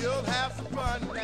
You'll have some fun.